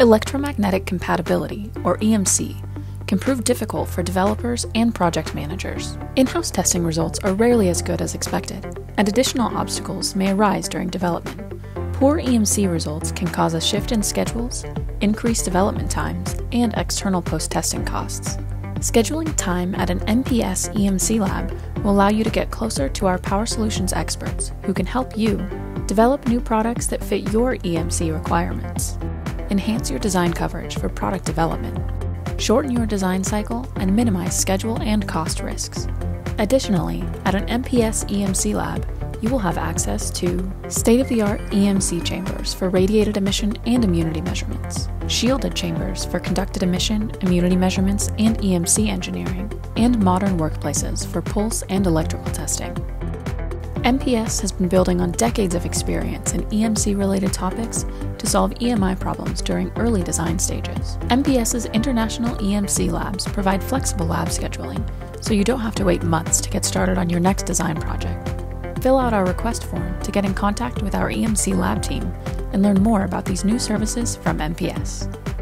Electromagnetic compatibility, or EMC, can prove difficult for developers and project managers. In house testing results are rarely as good as expected, and additional obstacles may arise during development. Poor EMC results can cause a shift in schedules, increased development times, and external post testing costs. Scheduling time at an MPS EMC lab will allow you to get closer to our Power Solutions experts who can help you develop new products that fit your EMC requirements, enhance your design coverage for product development, shorten your design cycle, and minimize schedule and cost risks. Additionally, at an MPS EMC lab, you will have access to state of the art EMC chambers for radiated emission and immunity measurements, shielded chambers for conducted emission, immunity measurements, and EMC engineering, and modern workplaces for pulse and electrical testing. MPS has been building on decades of experience in EMC related topics to solve EMI problems during early design stages. MPS's international EMC labs provide flexible lab scheduling, so you don't have to wait months to get started on your next design project. Fill out our request form to get in contact with our EMC lab team and learn more about these new services from MPS.